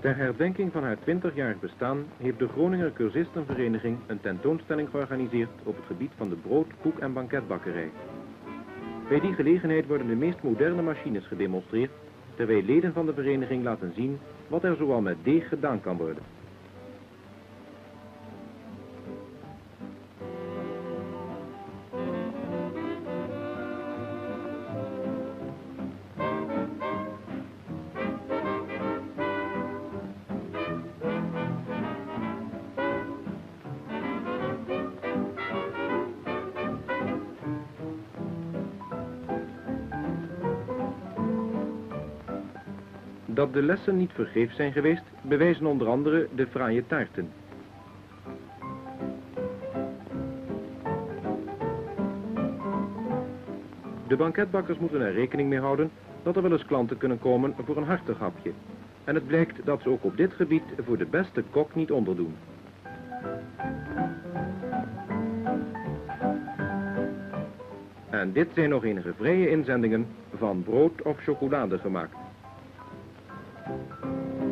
Ter herdenking van haar 20-jarig bestaan heeft de Groninger Cursistenvereniging een tentoonstelling georganiseerd op het gebied van de brood, koek en banketbakkerij. Bij die gelegenheid worden de meest moderne machines gedemonstreerd, terwijl leden van de vereniging laten zien wat er zoal met deeg gedaan kan worden. Dat de lessen niet vergeefs zijn geweest, bewijzen onder andere de fraaie taarten. De banketbakkers moeten er rekening mee houden dat er wel eens klanten kunnen komen voor een hartig hapje. En het blijkt dat ze ook op dit gebied voor de beste kok niet onderdoen. En dit zijn nog enige vrije inzendingen van brood of chocolade gemaakt. え?